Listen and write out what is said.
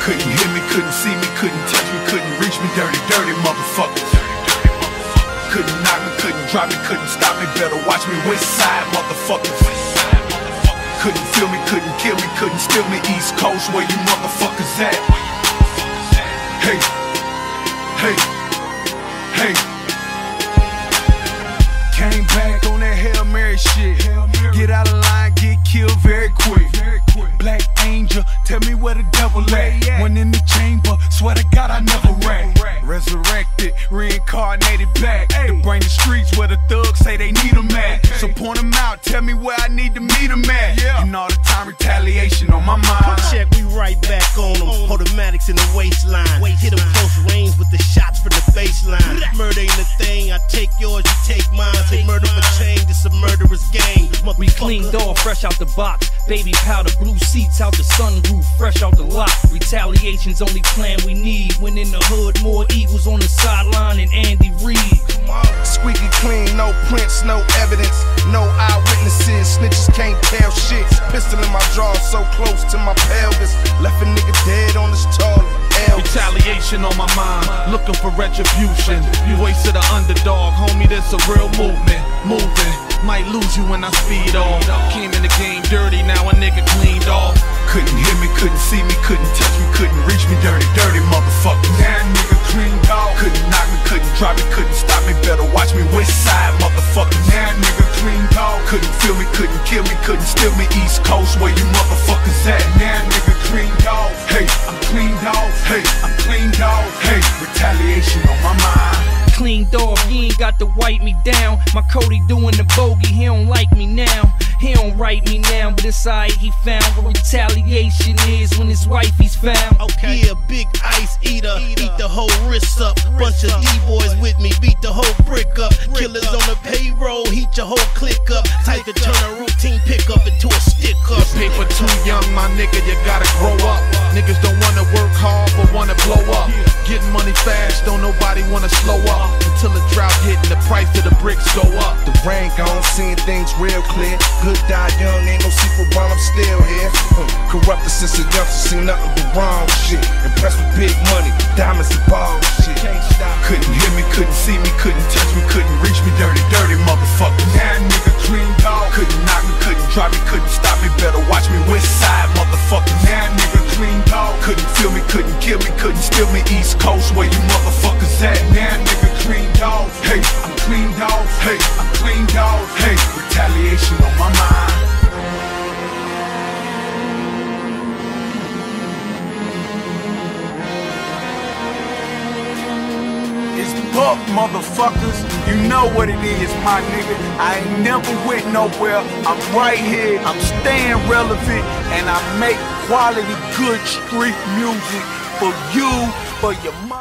couldn't hear me, couldn't see me, couldn't touch me, couldn't reach me, dirty, dirty motherfuckers. Couldn't knock me, couldn't drop me, couldn't stop me, better watch me, west side motherfuckers. Couldn't feel me, couldn't kill me, couldn't steal me, East Coast, where you motherfuckers at? Hey, hey, hey. Came back on that Hail Mary shit. Get out of line, God I never ran. Resurrected, reincarnated back. To bring the streets where the thugs say they need them at. So point them out, tell me where I need to meet them at. And all the time retaliation on my mind. Check, we right back on them. Automatics in the waistline. Hit them close range with the shots from the baseline. Murder ain't a thing. I take yours, you take mine. Say murder for change. It's a murderous game. We cleaned off, fresh out the box. Baby powder, blue seats out the sunroof, fresh out the lot. Retaliation's only plan we need. When in the hood, more eagles on the sideline than Andy Reid. Squeaky clean, no prints, no evidence, no eyewitnesses. Snitches can't tell shit. Pistol in my drawer, so close to my pelvis. Left a nigga dead on his toilet. Retaliation on my mind, looking for retribution. Voice of the underdog, homie, this a real movement. Moving, might lose you when I speed off. Came in the game dirty, now a nigga cleaned off. Couldn't hear me, couldn't see me, couldn't touch me, couldn't reach me, dirty, dirty motherfucker. Now nigga clean dog. Couldn't knock me, couldn't drop me, couldn't stop me, better watch me, west side motherfucker. Now nigga clean dog. Couldn't feel me, couldn't kill me, couldn't steal me, East Coast, where you mind. Cleaned off, he ain't got to wipe me down. My Cody doing the bogey, he don't like me now. He don't write me now, but inside he found what retaliation is when his wife he's found. Okay. Yeah, big ice eater. Eat the whole wrist up. Bunch of D-boys with me. Beat the whole brick up. Killers on the payroll. Heat your whole click up. Type to turn a routine pickup into a stick up. Paper too young, my nigga, you gotta grow up. Niggas don't wanna work hard, but wanna blow up. Getting money fast, don't nobody wanna slow up. Seeing things real clear. Good die young, ain't no secret while I'm still here. Hmm. Corrupted since a youngster, seen nothing but wrong shit. Impressed with big money, diamonds and balls shit. Couldn't hear me, couldn't see me, couldn't touch me, couldn't reach me, dirty, dirty motherfucker. Now nigga clean dog. Couldn't knock me, couldn't drop me, couldn't stop me, better watch me, west side motherfucker. Now nigga clean dog. Couldn't feel me, couldn't kill me, couldn't steal me, East Coast, where you motherfuckers at. Now nigga clean dog. Hey, I'm clean dog. Hey, Hey, retaliation on my mind. It's Buck, motherfuckers. You know what it is, my nigga. I ain't never went nowhere. I'm right here. I'm staying relevant, and I make quality, good street music for you, for your mom.